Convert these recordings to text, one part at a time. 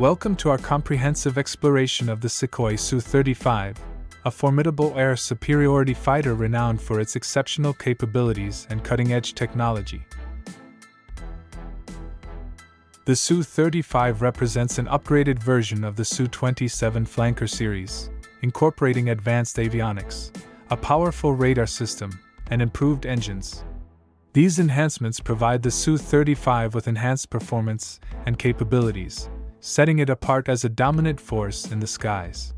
Welcome to our comprehensive exploration of the Sukhoi Su-35, a formidable air superiority fighter renowned for its exceptional capabilities and cutting-edge technology. The Su-35 represents an upgraded version of the Su-27 flanker series, incorporating advanced avionics, a powerful radar system, and improved engines. These enhancements provide the Su-35 with enhanced performance and capabilities, setting it apart as a dominant force in the skies.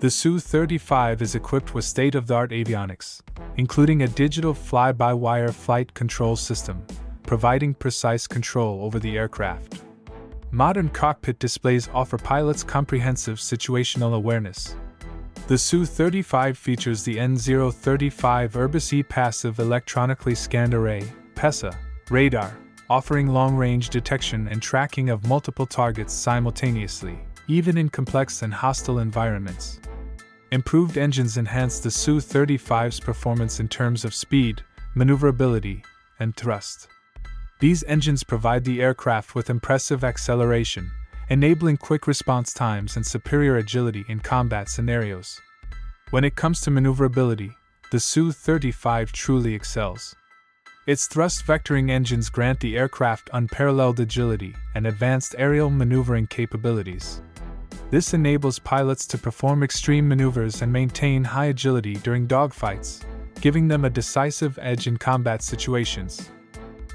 The Su-35 is equipped with state-of-the-art avionics, including a digital fly-by-wire flight control system, providing precise control over the aircraft. Modern cockpit displays offer pilots comprehensive situational awareness. The Su-35 features the N035 Irbis E Passive Electronically Scanned Array PESA, radar, offering long-range detection and tracking of multiple targets simultaneously, even in complex and hostile environments. Improved engines enhance the Su-35's performance in terms of speed, maneuverability, and thrust. These engines provide the aircraft with impressive acceleration, enabling quick response times and superior agility in combat scenarios. When it comes to maneuverability, the Su 35 truly excels. Its thrust vectoring engines grant the aircraft unparalleled agility and advanced aerial maneuvering capabilities. This enables pilots to perform extreme maneuvers and maintain high agility during dogfights, giving them a decisive edge in combat situations.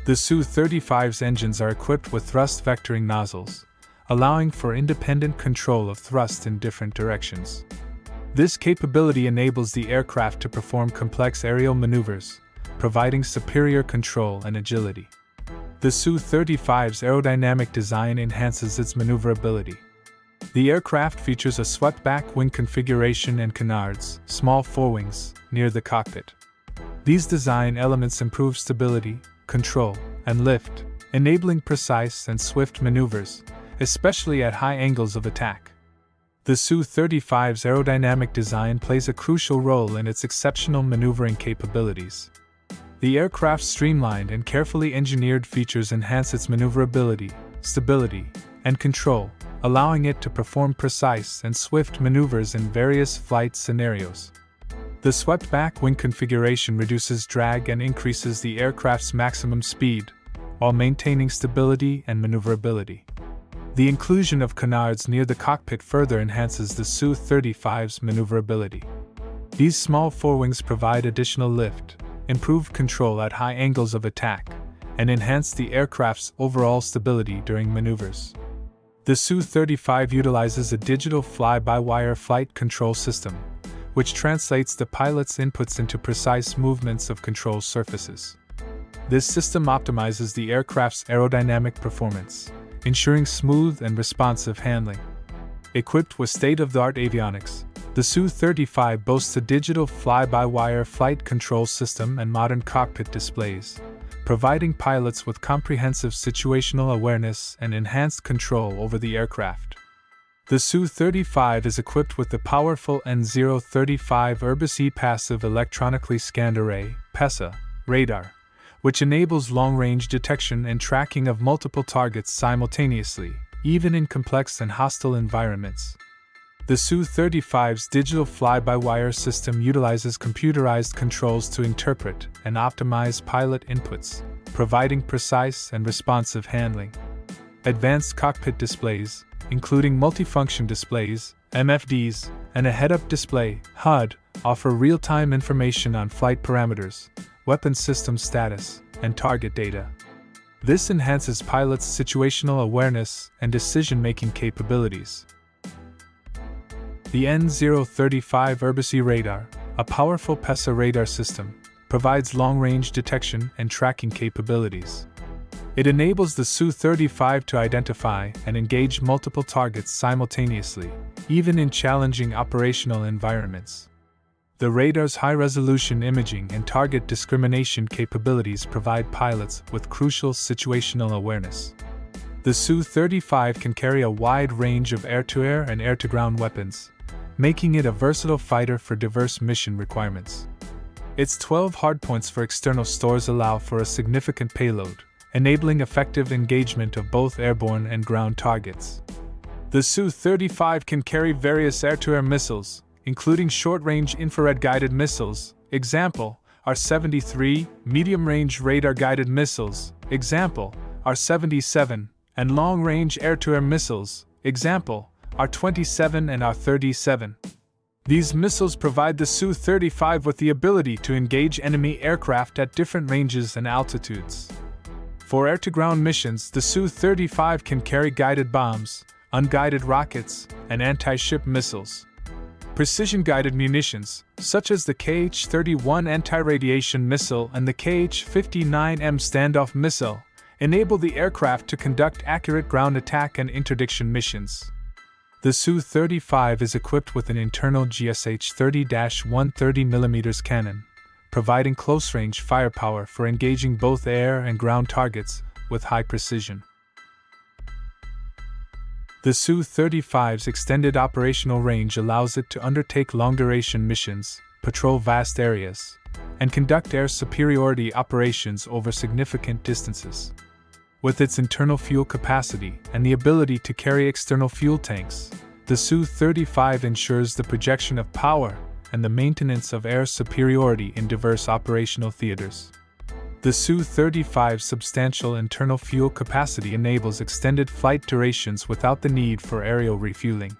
The Su-35's engines are equipped with thrust vectoring nozzles, allowing for independent control of thrust in different directions. This capability enables the aircraft to perform complex aerial maneuvers, providing superior control and agility. The Su-35's aerodynamic design enhances its maneuverability. The aircraft features a swept-back wing configuration and canards, small forewings, near the cockpit. These design elements improve stability, control, and lift, enabling precise and swift maneuvers, especially at high angles of attack. The Su-35's aerodynamic design plays a crucial role in its exceptional maneuvering capabilities. The aircraft's streamlined and carefully engineered features enhance its maneuverability, stability, and control, allowing it to perform precise and swift maneuvers in various flight scenarios. The swept back wing configuration reduces drag and increases the aircraft's maximum speed, while maintaining stability and maneuverability. The inclusion of canards near the cockpit further enhances the Su 35's maneuverability. These small forewings provide additional lift, improve control at high angles of attack, and enhance the aircraft's overall stability during maneuvers. The Su 35 utilizes a digital fly by wire flight control system, which translates the pilot's inputs into precise movements of control surfaces. This system optimizes the aircraft's aerodynamic performance, ensuring smooth and responsive handling. Equipped with state of the art avionics, the Su 35 boasts a digital fly by wire flight control system and modern cockpit displays, providing pilots with comprehensive situational awareness and enhanced control over the aircraft. The Su-35 is equipped with the powerful N035 Irbis Passive Electronically Scanned Array PESA, radar, which enables long-range detection and tracking of multiple targets simultaneously, even in complex and hostile environments. The Su-35's digital fly-by-wire system utilizes computerized controls to interpret and optimize pilot inputs, providing precise and responsive handling. Advanced cockpit displays, including multifunction displays, MFDs, and a head up display, HUD, offer real time information on flight parameters, weapon system status, and target data. This enhances pilots' situational awareness and decision making capabilities. The N035 Irbis radar, a powerful PESA radar system, provides long range detection and tracking capabilities. It enables the Su-35 to identify and engage multiple targets simultaneously, even in challenging operational environments. The radar's high-resolution imaging and target discrimination capabilities provide pilots with crucial situational awareness. The Su-35 can carry a wide range of air-to-air and air-to-ground weapons, making it a versatile fighter for diverse mission requirements. Its 12 hardpoints for external stores allow for a significant payload, enabling effective engagement of both airborne and ground targets. The Su-35 can carry various air-to-air missiles, including short-range infrared-guided missiles, example, R-73, medium-range radar-guided missiles, example, R-77, and long-range air-to-air missiles, example, R-27 and R-37. These missiles provide the Su-35 with the ability to engage enemy aircraft at different ranges and altitudes. For air-to-ground missions, the Su-35 can carry guided bombs, unguided rockets, and anti-ship missiles. Precision-guided munitions, such as the KH-31 anti-radiation missile and the KH-59M standoff missile, enable the aircraft to conduct accurate ground attack and interdiction missions. The Su-35 is equipped with an internal GSH 30-130mm cannon, providing close-range firepower for engaging both air and ground targets with high precision. The Su-35's extended operational range allows it to undertake long-duration missions, patrol vast areas, and conduct air superiority operations over significant distances. With its internal fuel capacity and the ability to carry external fuel tanks, the Su-35 ensures the projection of power and the maintenance of air superiority in diverse operational theaters. The Su-35's substantial internal fuel capacity enables extended flight durations without the need for aerial refueling.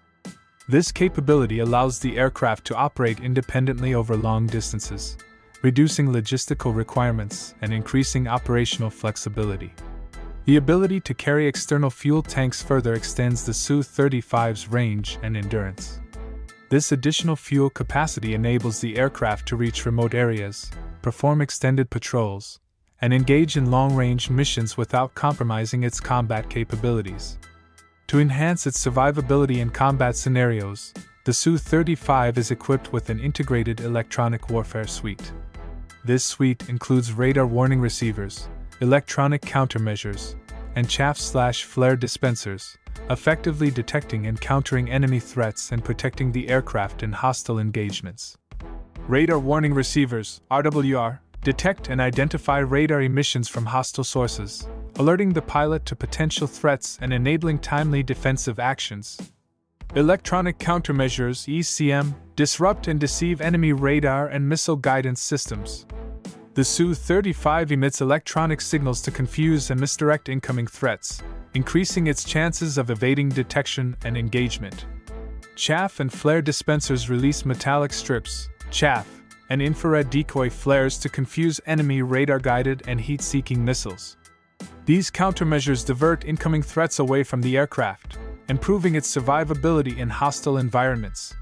This capability allows the aircraft to operate independently over long distances, reducing logistical requirements and increasing operational flexibility. The ability to carry external fuel tanks further extends the Su-35's range and endurance. This additional fuel capacity enables the aircraft to reach remote areas, perform extended patrols, and engage in long range missions without compromising its combat capabilities. To enhance its survivability in combat scenarios, the Su 35 is equipped with an integrated electronic warfare suite. This suite includes radar warning receivers, electronic countermeasures, and chaff slash flare dispensers, effectively detecting and countering enemy threats and protecting the aircraft in hostile engagements. Radar warning receivers, RWR, detect and identify radar emissions from hostile sources, alerting the pilot to potential threats and enabling timely defensive actions. Electronic countermeasures, ECM, disrupt and deceive enemy radar and missile guidance systems, the Su-35 emits electronic signals to confuse and misdirect incoming threats, increasing its chances of evading detection and engagement. Chaff and flare dispensers release metallic strips, chaff, and infrared decoy flares to confuse enemy radar-guided and heat-seeking missiles. These countermeasures divert incoming threats away from the aircraft, improving its survivability in hostile environments.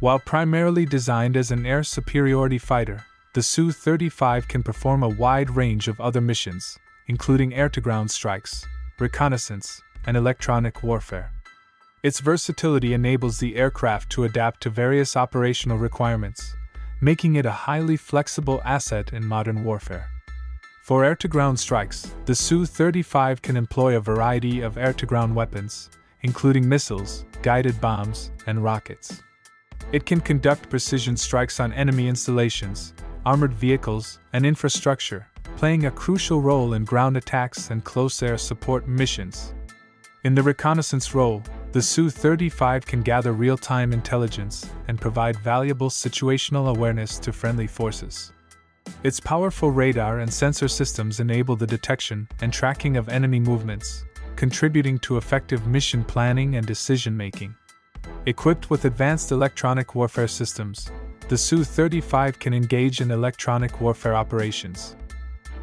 While primarily designed as an air superiority fighter, the Su-35 can perform a wide range of other missions, including air-to-ground strikes, reconnaissance, and electronic warfare. Its versatility enables the aircraft to adapt to various operational requirements, making it a highly flexible asset in modern warfare. For air to ground strikes, the Su 35 can employ a variety of air to ground weapons, including missiles, guided bombs, and rockets. It can conduct precision strikes on enemy installations, armored vehicles, and infrastructure, playing a crucial role in ground attacks and close air support missions. In the reconnaissance role, the Su 35 can gather real time intelligence and provide valuable situational awareness to friendly forces. Its powerful radar and sensor systems enable the detection and tracking of enemy movements, contributing to effective mission planning and decision making. Equipped with advanced electronic warfare systems, the Su-35 can engage in electronic warfare operations.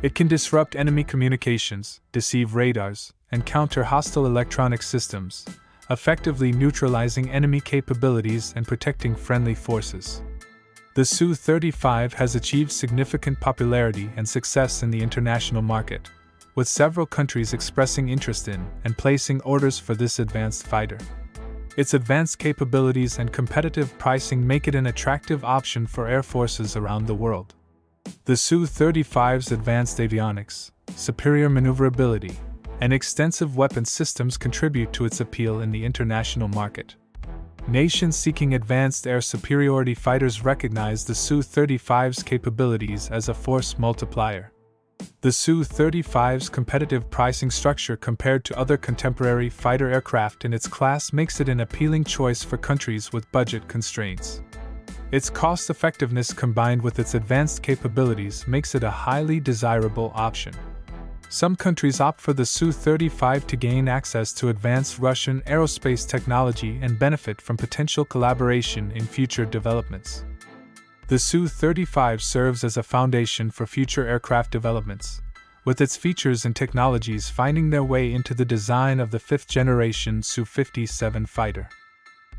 It can disrupt enemy communications, deceive radars, and counter hostile electronic systems, effectively neutralizing enemy capabilities and protecting friendly forces. The Su-35 has achieved significant popularity and success in the international market, with several countries expressing interest in and placing orders for this advanced fighter. Its advanced capabilities and competitive pricing make it an attractive option for air forces around the world. The Su 35's advanced avionics, superior maneuverability, and extensive weapon systems contribute to its appeal in the international market. Nations seeking advanced air superiority fighters recognize the Su 35's capabilities as a force multiplier. The Su-35's competitive pricing structure compared to other contemporary fighter aircraft in its class makes it an appealing choice for countries with budget constraints. Its cost effectiveness combined with its advanced capabilities makes it a highly desirable option. Some countries opt for the Su-35 to gain access to advanced Russian aerospace technology and benefit from potential collaboration in future developments. The Su-35 serves as a foundation for future aircraft developments, with its features and technologies finding their way into the design of the fifth-generation Su-57 fighter.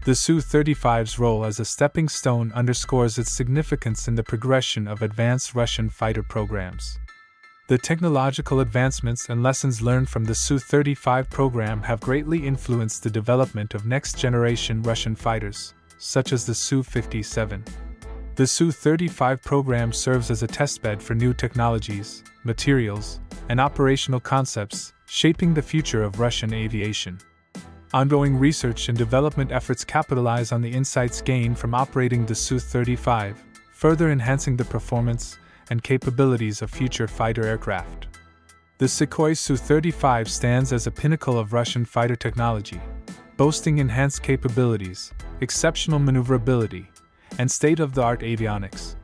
The Su-35's role as a stepping stone underscores its significance in the progression of advanced Russian fighter programs. The technological advancements and lessons learned from the Su-35 program have greatly influenced the development of next-generation Russian fighters, such as the Su-57. The Su-35 program serves as a testbed for new technologies, materials, and operational concepts, shaping the future of Russian aviation. Ongoing research and development efforts capitalize on the insights gained from operating the Su-35, further enhancing the performance and capabilities of future fighter aircraft. The Sukhoi Su-35 stands as a pinnacle of Russian fighter technology, boasting enhanced capabilities, exceptional maneuverability, and state of the art avionics.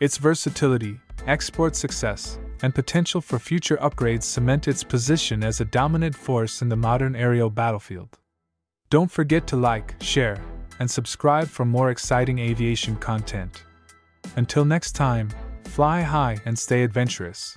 Its versatility, export success, and potential for future upgrades cement its position as a dominant force in the modern aerial battlefield. Don't forget to like, share, and subscribe for more exciting aviation content. Until next time, fly high and stay adventurous.